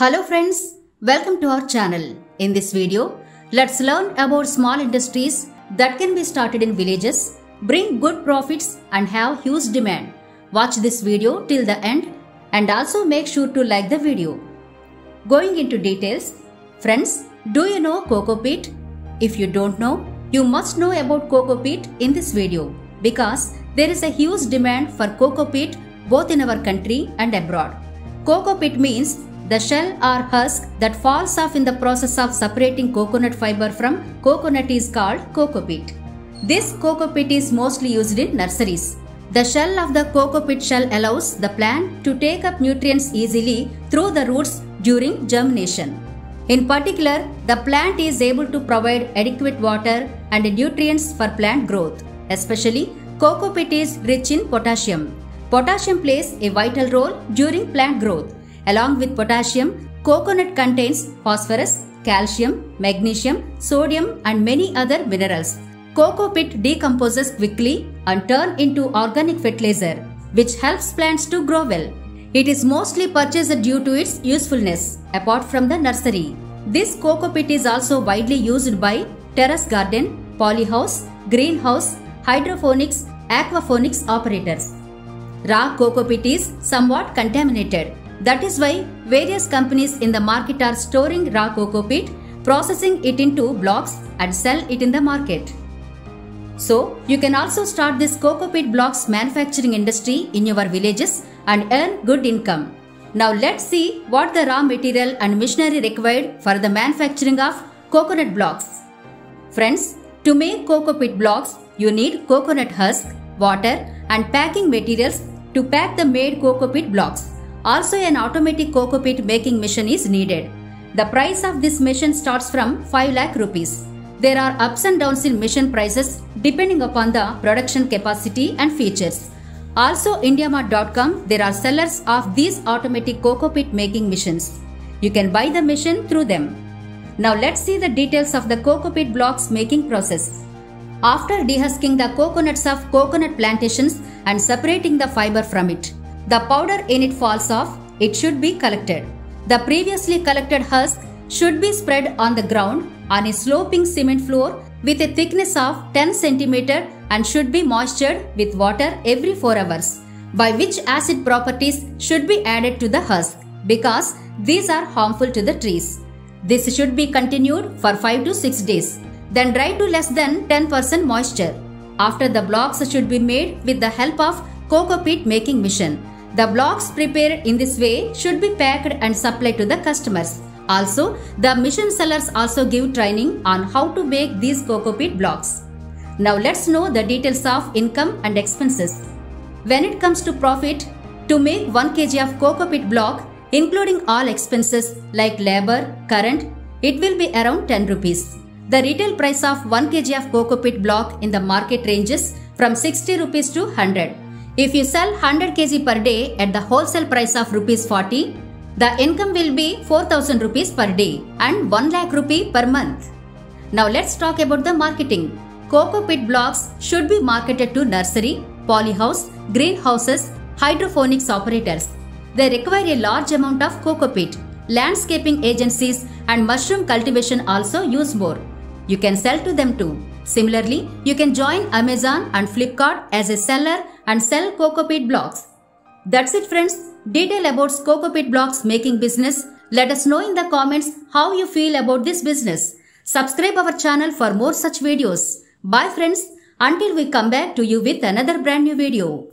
Hello friends, welcome to our channel. In this video, let's learn about small industries that can be started in villages, bring good profits and have huge demand. Watch this video till the end and also make sure to like the video. Going into details, friends, do you know coco peat? If you don't know, you must know about coco peat in this video because there is a huge demand for coco peat both in our country and abroad. Coco peat means the shell or husk that falls off in the process of separating coconut fiber from coconut is called coco peat. This coco peat is mostly used in nurseries. The shell of the coco peat shell allows the plant to take up nutrients easily through the roots during germination. In particular, the plant is able to provide adequate water and nutrients for plant growth. Especially, coco peat is rich in potassium. Potassium plays a vital role during plant growth. Along with potassium, coconut contains phosphorus, calcium, magnesium, sodium and many other minerals. Coco peat decomposes quickly and turn into organic fertilizer, which helps plants to grow well. It is mostly purchased due to its usefulness, apart from the nursery. This coco peat is also widely used by terrace garden, polyhouse, greenhouse, hydroponics, aquaponics operators. Raw coco peat is somewhat contaminated. That is why various companies in the market are storing raw coco peat, processing it into blocks and sell it in the market. So, you can also start this coco peat blocks manufacturing industry in your villages and earn good income. Now let's see what the raw material and machinery required for the manufacturing of coconut blocks. Friends, to make coco peat blocks, you need coconut husk, water and packing materials to pack the made coco peat blocks. Also an automatic coco peat making machine is needed. The price of this machine starts from 5 lakh rupees. There are ups and downs in machine prices depending upon the production capacity and features. Also indiamart.com there are sellers of these automatic coco peat making machines. You can buy the machine through them. Now let's see the details of the coco peat blocks making process. After dehusking the coconuts of coconut plantations and separating the fiber from it, the powder in it falls off, it should be collected. The previously collected husk should be spread on the ground on a sloping cement floor with a thickness of 10 cm and should be moistured with water every 4 hours, by which acid properties should be added to the husk because these are harmful to the trees. This should be continued for 5 to 6 days, then dry to less than 10% moisture. After the blocks should be made with the help of coco peat making machine. The blocks prepared in this way should be packed and supplied to the customers. Also, the mission sellers also give training on how to make these coco peat blocks. Now let's know the details of income and expenses. When it comes to profit, to make 1 kg of coco peat block, including all expenses like labor, current, it will be around 10 rupees. The retail price of 1 kg of coco peat block in the market ranges from 60 rupees to 100. If you sell 100 kg per day at the wholesale price of rupees 40, the income will be 4000 rupees per day and 1 lakh rupee per month. Now let's talk about the marketing. Cocoa pit blocks should be marketed to nursery, polyhouse, greenhouses, hydroponics operators. They require a large amount of cocoa pit. Landscaping agencies and mushroom cultivation also use more. You can sell to them too. Similarly, you can join Amazon and Flipkart as a seller and sell coco peat blocks. That's it friends. Detail about coco peat blocks making business. Let us know in the comments how you feel about this business. Subscribe our channel for more such videos. Bye friends. Until we come back to you with another brand new video.